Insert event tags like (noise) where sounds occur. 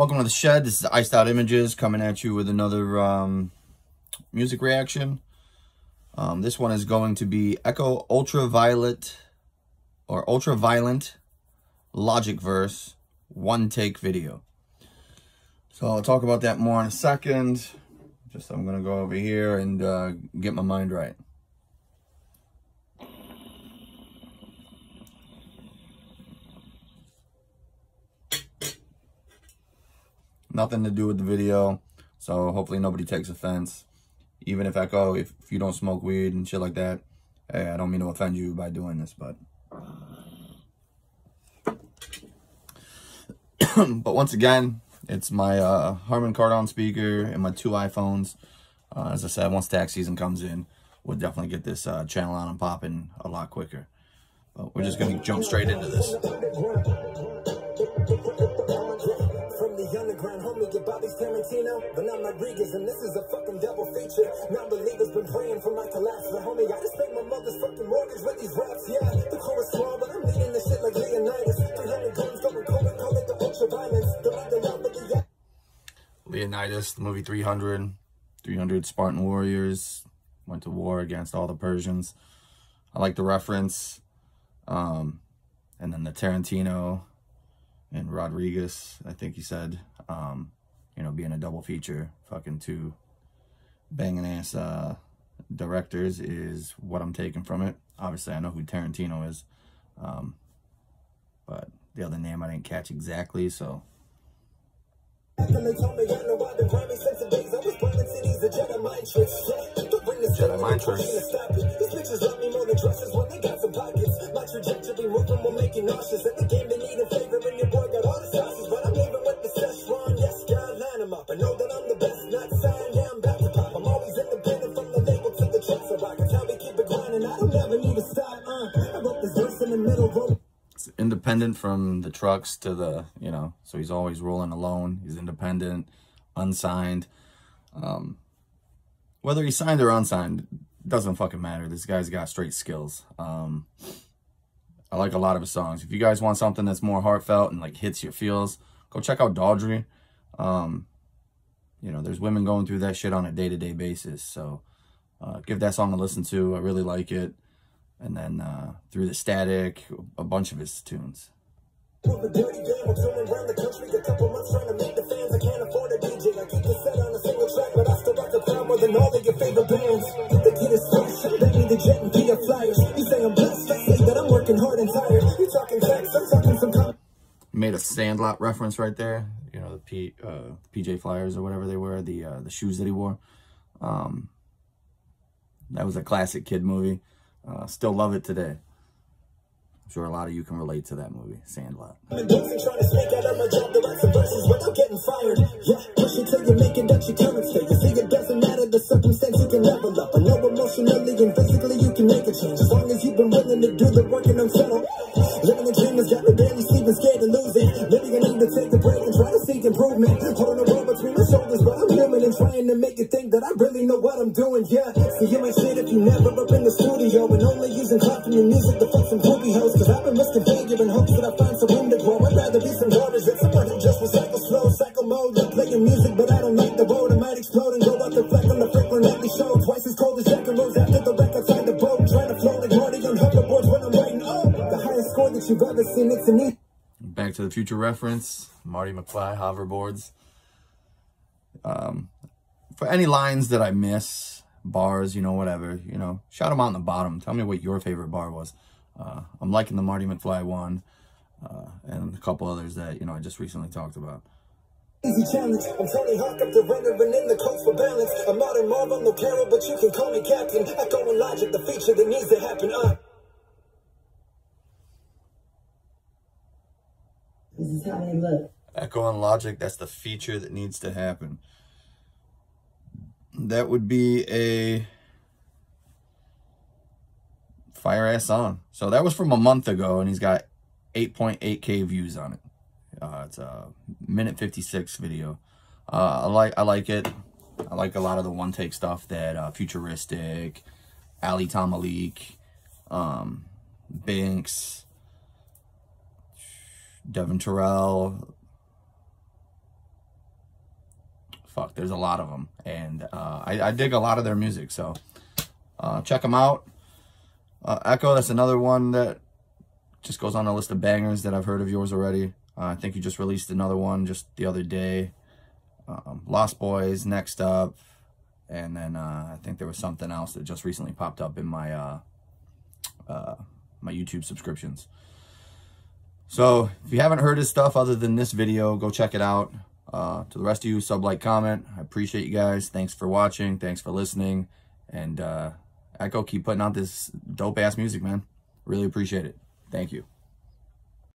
Welcome to the shed. This is Iced Out Images coming at you with another um, music reaction. Um, this one is going to be Ekoh Ultraviolet or Ultraviolent Logic Verse one take video. So I'll talk about that more in a second. Just I'm going to go over here and uh, get my mind right. Nothing to do with the video. So hopefully nobody takes offense. Even if Ekoh, if, if you don't smoke weed and shit like that, hey, I don't mean to offend you by doing this, but... (coughs) but once again, it's my uh, Harman Kardon speaker and my two iPhones. Uh, as I said, once tax season comes in, we'll definitely get this uh, channel on and popping a lot quicker. But we're just going to jump straight into this. Tarantino, but not Rodriguez, and this is a fucking double feature. Non-believers been praying for my collapse, but homie, I just paid my mother's fucking mortgage with these raps, yeah. The crew is small, but I'm leading this shit like Leonidas. 300 guns going cold, call it the ultra violence. The light, the love, but the Leonidas, the movie 300, 300 Spartan warriors, went to war against all the Persians. I like the reference. Um, and then the Tarantino and Rodriguez, I think he said. Um, you know, being a double feature, fucking two banging ass uh, directors is what I'm taking from it. Obviously, I know who Tarantino is, um, but the other name I didn't catch exactly, so. Jedi mind tricks. It's independent from the trucks to the, you know, so he's always rolling alone. He's independent, unsigned. Um, whether he's signed or unsigned, doesn't fucking matter. This guy's got straight skills. Um, I like a lot of his songs. If you guys want something that's more heartfelt and like hits your feels, go check out Dawdry. Um, you know, there's women going through that shit on a day-to-day -day basis. So uh, give that song a listen to. I really like it. And then uh, Through the Static, a bunch of his tunes. Made a Sandlot reference right there. You know, the P, uh, PJ Flyers or whatever they were, the uh, the shoes that he wore. Um, that was a classic kid movie. Uh, still love it today. I'm sure a lot of you can relate to that movie, Sandlot. the circumstance, you can level up. I know emotionally and physically you can make a change. As long as you've been willing to do the work and unsettle. That I really know what I'm doing. Yeah, see you ain't shit if you never up in the studio and only using clout from your music to fuck some groupie hoes. Cause I've been misconfiguring hopes that I find some room to grow. I'd rather be some garbage than somebody who just recycle slow, cycle mode. Love playing music, but I don't like the road. I might explode and go out the fleck on the Franklin Nightly show. Twice as cold as Jack and Rose after the wreck outside the boat. Trying to float like Marty on hoverboards when I'm writing. Oh, the highest score that you've ever seen. It's an Back to the Future reference, Marty McFly, hoverboards. Um, for any lines that I miss, bars, you know, whatever, you know, shout them out in the bottom. Tell me what your favorite bar was. Uh, I'm liking the Marty McFly one uh, and a couple others that, you know, I just recently talked about. Easy challenge. I'm Tony Hawk up the runner and in the coast for balance. I'm modern Marvel, no Carol, but you can call me Captain. Ekoh and logic, the feature that needs to happen. Uh. This is how they look. Ekoh and logic, that's the feature that needs to happen. That would be a fire ass song. So that was from a month ago and he's got 8.8k views on it. Uh, it's a minute 56 video. Uh, I like I like it. I like a lot of the one take stuff that uh, futuristic, Ali Tamalik, um, Banks, Devvon Terrell, fuck, there's a lot of them, and uh, I, I dig a lot of their music. So uh, check them out. Uh, Ekoh, that's another one that just goes on a list of bangers that I've heard of yours already. Uh, I think you just released another one just the other day. Um, Lost Boys, next up. And then uh, I think there was something else that just recently popped up in my uh, my YouTube subscriptions. So if you haven't heard his stuff other than this video, go check it out. Uh, to the rest of you, sub, like, comment. I appreciate you guys. Thanks for watching. Thanks for listening. And uh, Ekoh, keep putting out this dope-ass music, man. Really appreciate it. Thank you.